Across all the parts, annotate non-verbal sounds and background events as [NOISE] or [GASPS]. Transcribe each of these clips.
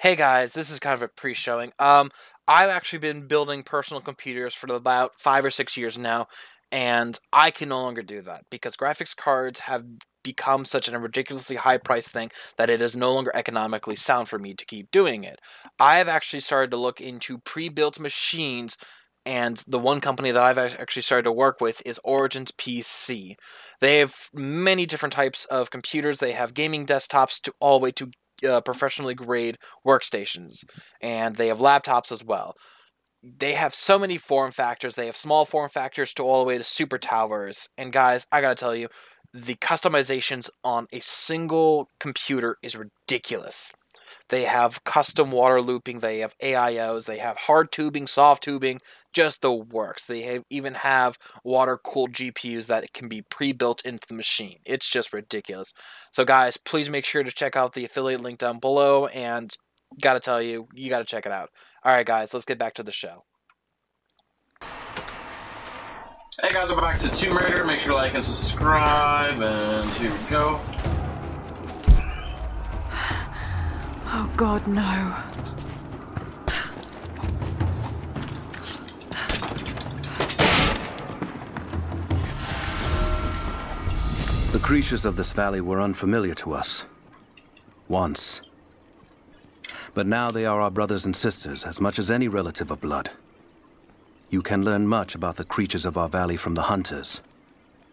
Hey guys, this is kind of a pre-showing. Um, I've actually been building personal computers for about five or six years now, and I can no longer do that because graphics cards have become such a ridiculously high price thing that it is no longer economically sound for me to keep doing it. I have actually started to look into pre-built machines and the one company that I've actually started to work with is Origins PC. They have many different types of computers. They have gaming desktops to all the way to uh, professionally grade workstations, and they have laptops as well. They have so many form factors. They have small form factors to all the way to super towers. And guys, I gotta tell you, the customizations on a single computer is ridiculous. They have custom water looping, they have AIOs, they have hard tubing, soft tubing, just the works. They have, even have water cooled GPUs that can be pre built into the machine. It's just ridiculous. So, guys, please make sure to check out the affiliate link down below. And gotta tell you, you gotta check it out. Alright, guys, let's get back to the show. Hey guys, welcome back to Tomb Raider. Make sure to like and subscribe, and here we go. Oh god, no. The creatures of this valley were unfamiliar to us. Once. But now they are our brothers and sisters as much as any relative of blood. You can learn much about the creatures of our valley from the hunters,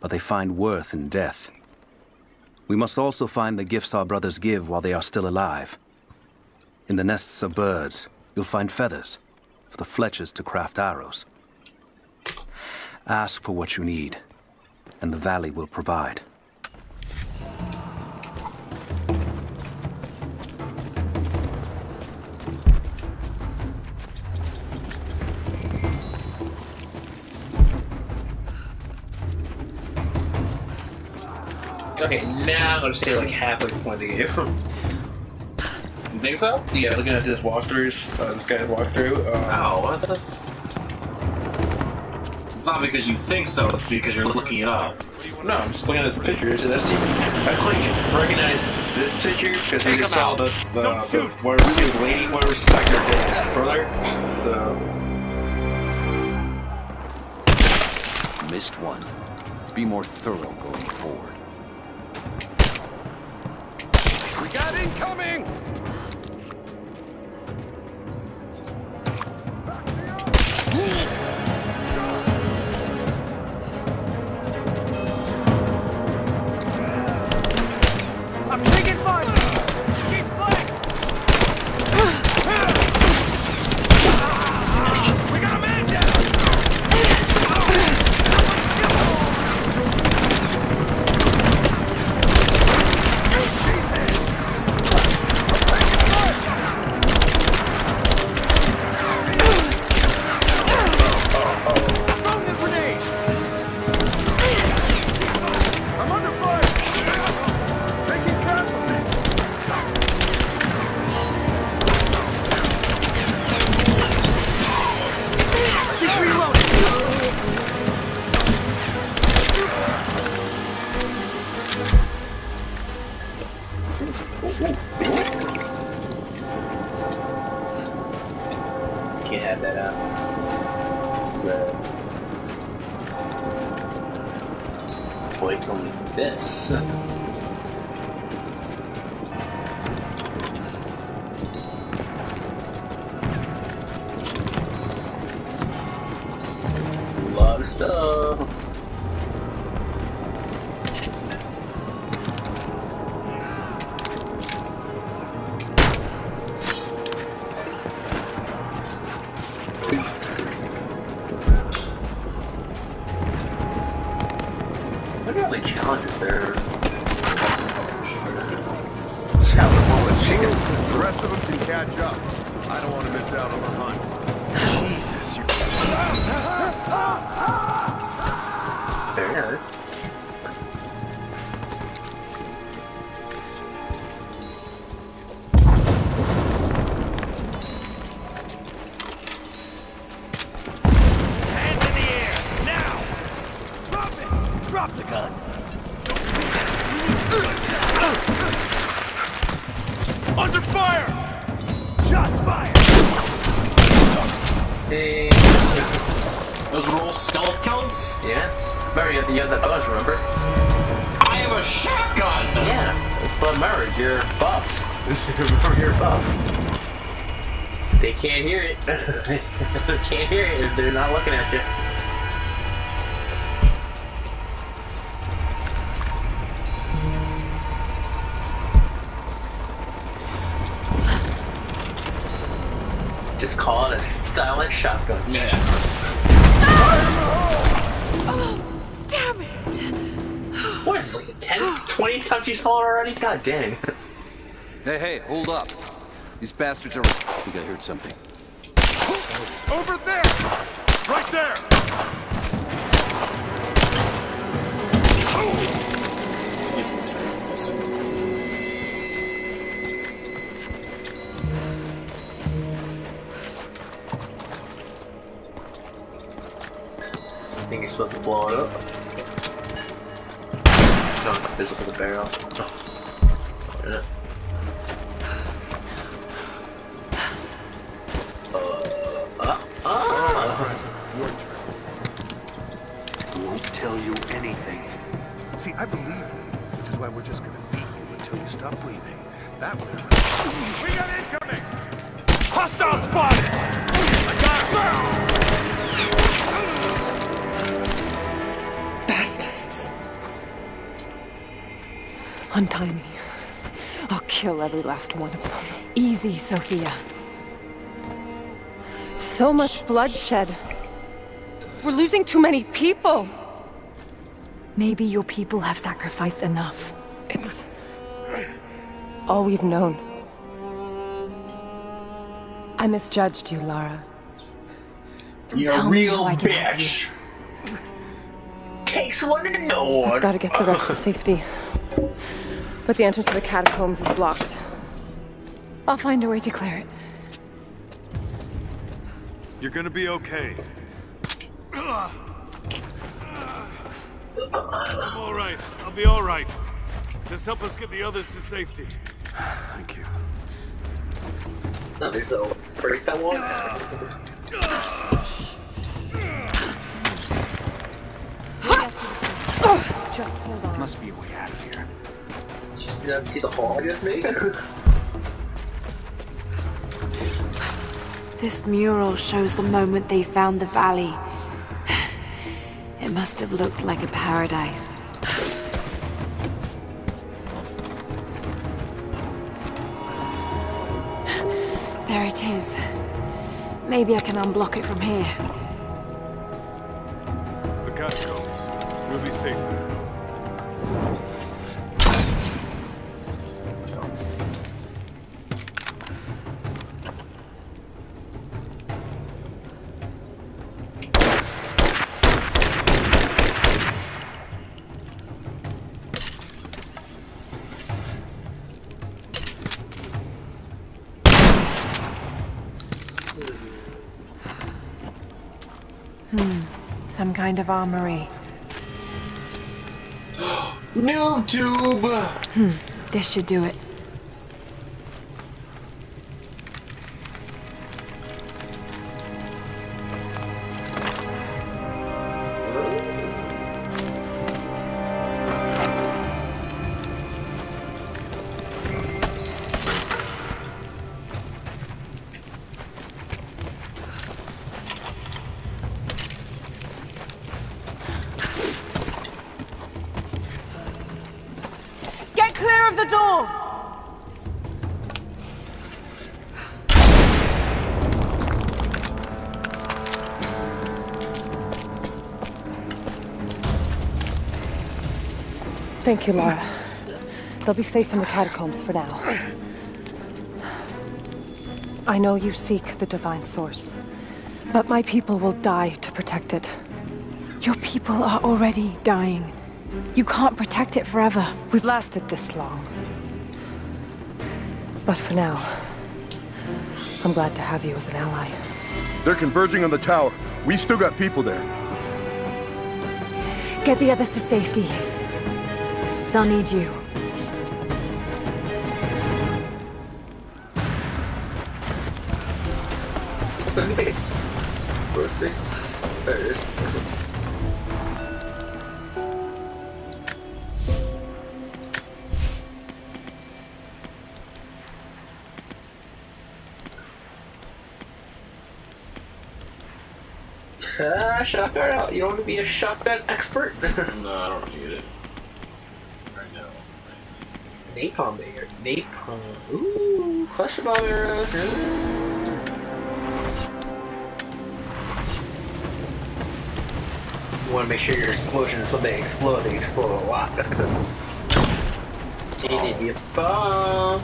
but they find worth in death. We must also find the gifts our brothers give while they are still alive. In the nests of birds, you'll find feathers for the fletchers to craft arrows. Ask for what you need, and the valley will provide. Okay, now I'm gonna stay like halfway point of the game. [LAUGHS] you think so? Yeah, looking at this walkthroughs, uh, this guy's walkthrough. Uh, Oh, that's. It's not because you think so, it's because you're looking it up. no, I'm just looking at his pictures, and I see. I click recognize this picture because we just saw the the, the where we was waiting, where we stuck your dead brother. So Missed one. Be more thorough going forward. We got incoming! Hey. Those all stealth kills? Yeah. Remember, you have, you have that bunch, remember? I have a shotgun! Yeah. But remember, you're buff. remember, [LAUGHS] you're buff. They can't hear it. [LAUGHS] they can't hear it if they're not looking at you. Silent shotgun. Yeah. Oh, damn it! What is this, like 10, 20 times she's fallen already? God dang. Hey, hey, hold up. These bastards are... I think I heard something. Over there! Right there! Supposed to blow it up. No, this is for the barrel. Yeah. tell you anything. See, I believe you, which is why we're just gonna beat you until you stop breathing. That way. We got incoming! Hostile spotted! I got Untie me. I'll kill every last one of them. Easy, Sofia. So much bloodshed. We're losing too many people. Maybe your people have sacrificed enough. It's all we've known. I misjudged you, Lara. You're Tell a real how I can help you. bitch. Takes one to know one. I've got to get the rest to [LAUGHS] safety. But the entrance to the catacombs is blocked. I'll find a way to clear it. You're gonna be okay. I'm all right. I'll be all right. Just help us get the others to safety. Thank you. No, there's a break that one. Just hold on. Must be a way out of here. Just not see the hole I. This mural shows the moment they found the valley. It must have looked like a paradise. There it is. Maybe I can unblock it from here. Some kind of armory. [GASPS] Noob tube. Hmm. This should do it. Clear of the door! Thank you, Lara. They'll be safe in the catacombs for now. I know you seek the divine source, but my people will die to protect it. Your people are already dying. You can't protect it forever. We've lasted this long. But for now, I'm glad to have you as an ally. They're converging on the tower. We still got people there. Get the others to safety. They'll need you. base. Where's this? There it is. Shotgun out. You don't want to be a shotgun expert? [LAUGHS] No, I don't need it. Right now. Napalm arrow. Napalm. Ooh, cluster bomb uh, arrow. You want to make sure your explosions, when they explode, they explode a lot. [LAUGHS] Idiot bomb.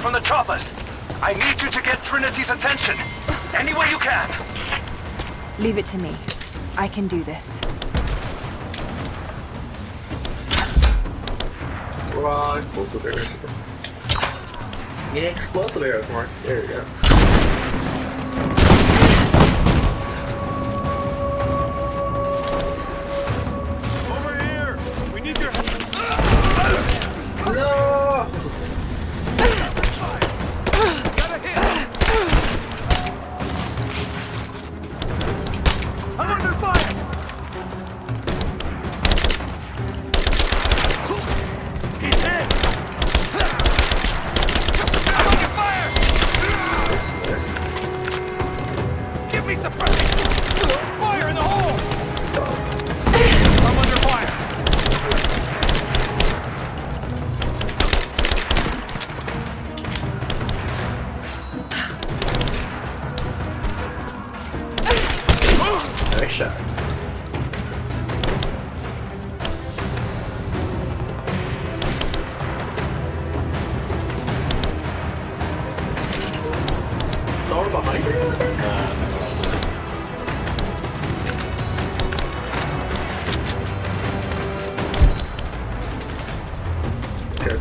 Fire from the choppers. I need you to get Trinity's attention. Any way you can. Leave it to me. I can do this. Raw explosive arrows. Yeah, explosive arrows, Mark. There we go.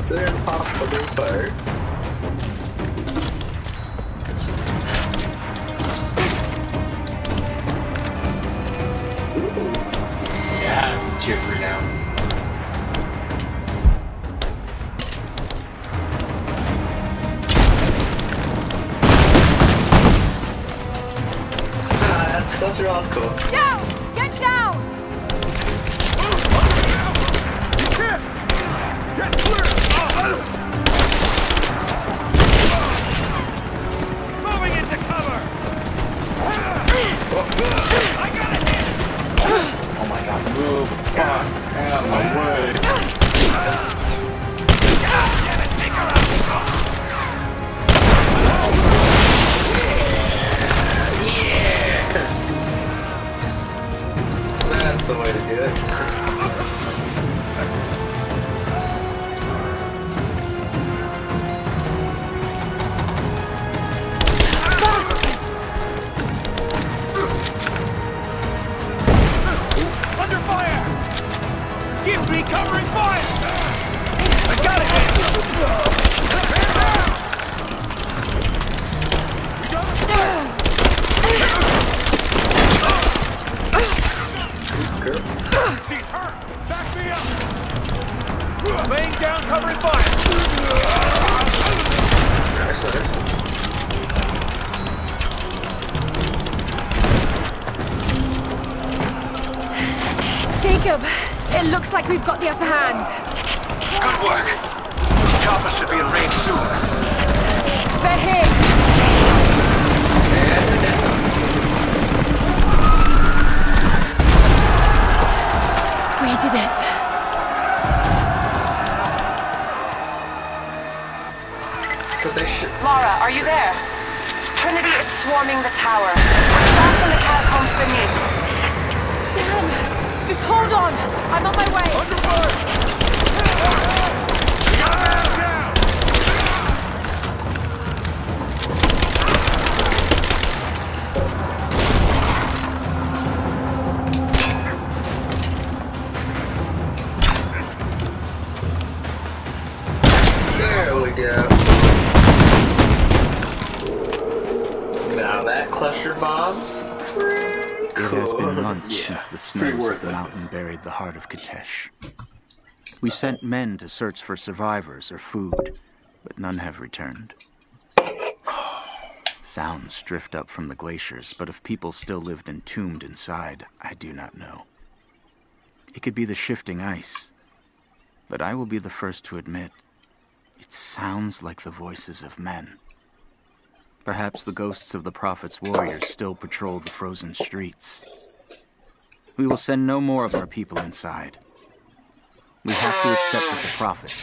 Consider impossible fire. Yeah, it's tier 3 now. Ah, that's, that's real, that's cool. Down! Get down! Looks like we've got the upper hand. Good work. Those choppers should be in range soon. They're here. We did it. So they should. Lara, are you there? Trinity is swarming the tower. Back in the catacombs beneath. Damn! Just hold on. I'm on my way. Under! The snows of the mountain buried the heart of Kitezh. We sent men to search for survivors or food, but none have returned. [SIGHS] Sounds drift up from the glaciers, but if people still lived entombed inside, I do not know. It could be the shifting ice, but I will be the first to admit it sounds like the voices of men. Perhaps the ghosts of the Prophet's warriors still patrol the frozen streets. We will send no more of our people inside. We have to accept that the Prophet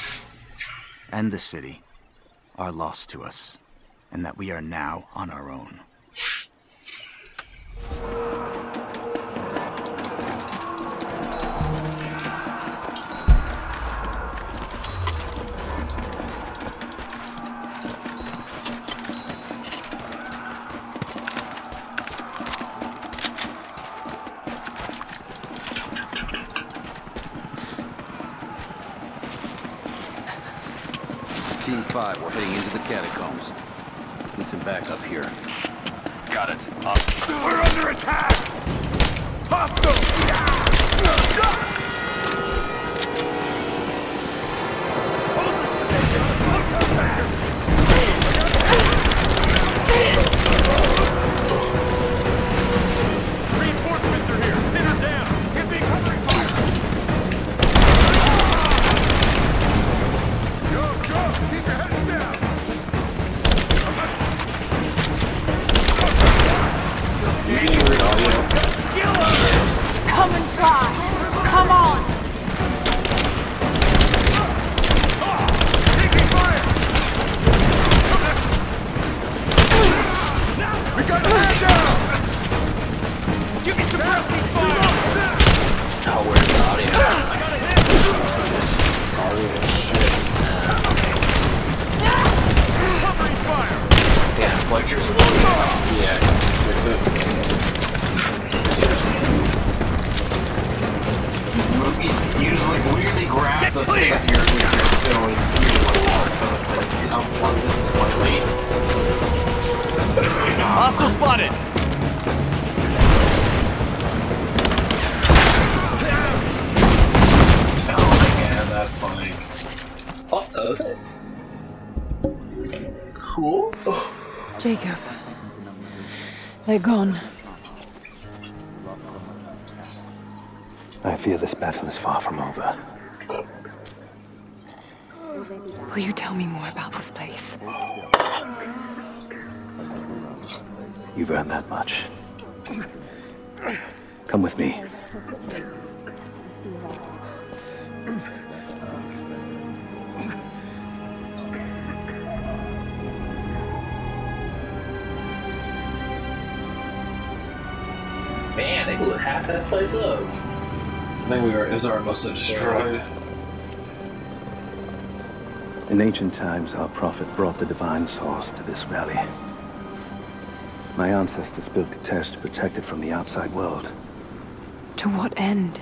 and the city are lost to us, and that we are now on our own. 5. We're heading into the catacombs. Need some backup here. Got it. We're under attack! Hostile! You so it's like, it unplugs it slightly. Hostile spotted! Oh god, that's funny. Oh. Cool. Jacob. They're gone. You've earned that much. Come with me. Man, they blew half that place up. I think we were, it was our mostly destroyed. In ancient times, our prophet brought the divine source to this valley. My ancestors built Kitezh to protect it from the outside world. To what end?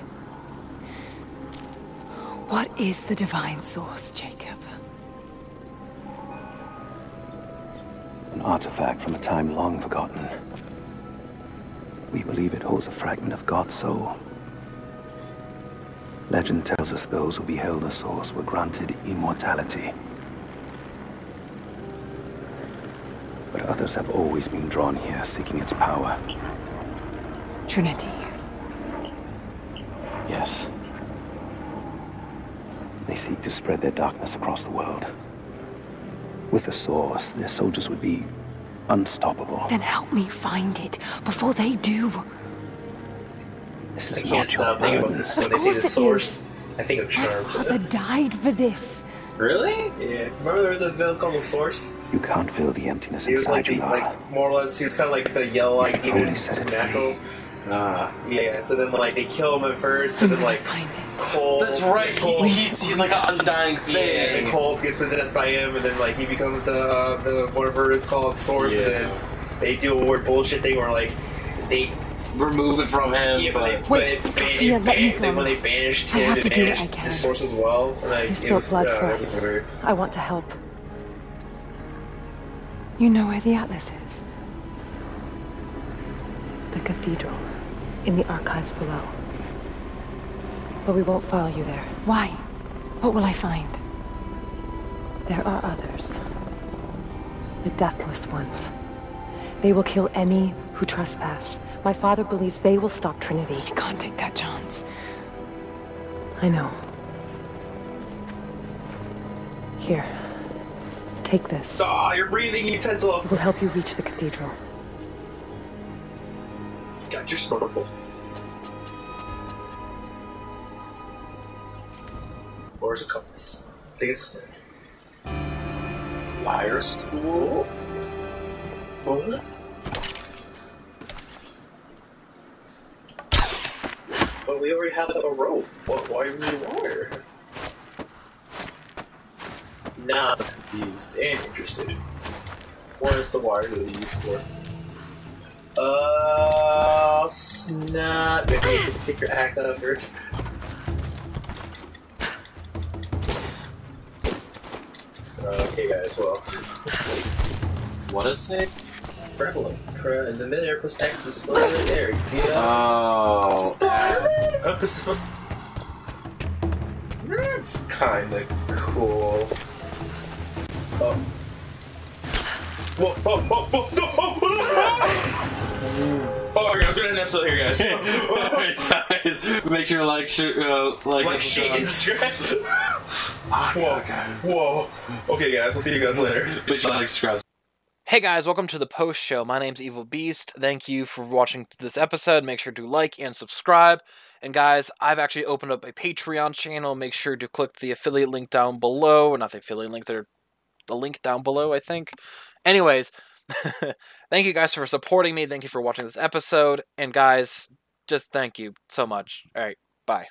What is the divine source, Jacob? An artifact from a time long forgotten. We believe it holds a fragment of God's soul. Legend tells us those who beheld the source were granted immortality. Others have always been drawn here seeking its power. Trinity. Yes. They seek to spread their darkness across the world. With the source, their soldiers would be unstoppable. Then help me find it before they do. This I can't not stop thinking about burden. this Of when they see the source. is. I think of My Charmed. father died for this. Really? Yeah. Remember there was a villain called the Source? You can't fill the emptiness He was like inside the, you, like more or less he was kind of like the yellow like Holy demon set it supernatural. Ah. Yeah. So then like they kill him at first, but then like find it. Cole. That's right. Cole, He, he's, he's like an undying yeah, thing. and Cole gets possessed by him, and then like he becomes the uh, the whatever it's called Source, and then they do a weird bullshit thing where like they Remove it from him. Yeah, but they, but but Wait, they, Sofia, they, let me go. when they banished I have to do what I can. the source as well. Like, You it spilled blood uh, for us. weird. I want to help. You know where the Atlas is? The cathedral, in the archives below. But we won't follow you there. Why? What will I find? There are others. The Deathless Ones. They will kill any who trespass. My father believes they will stop Trinity. I can't take that chance. I know. Here. Take this. Ah, your breathing utensil. It will help you reach the cathedral. Got your snorkel. Where's a compass? I think it's a snake. Wire spool? What? But we already have a rope. What, why do we need wire? Now I'm confused and interested. What is the wire going to be used for? Uh, snap. Maybe you can your axe out first. Okay, guys, well. What is it? Prevalent. Pre in the midair plus X is still right there. Yeah. Oh. Episode. That's kinda cool. Oh. Whoa, whoa, whoa, whoa, whoa, whoa. Oh, we're gonna do an episode here, guys. Alright, guys, make sure to like, sh- uh, like, like and shit and subscribe. subscribe. Whoa, whoa. Okay, guys, we'll see you guys later. Make sure to like, subscribe. Hey guys, welcome to the post show. My name's Evil Beast. Thank you for watching this episode. Make sure to like and subscribe. And guys, I've actually opened up a Patreon channel. Make sure to click the affiliate link down below. Not the affiliate link, there the link down below, I think. Anyways, [LAUGHS] thank you guys for supporting me. Thank you for watching this episode. And guys, just thank you so much. All right, bye.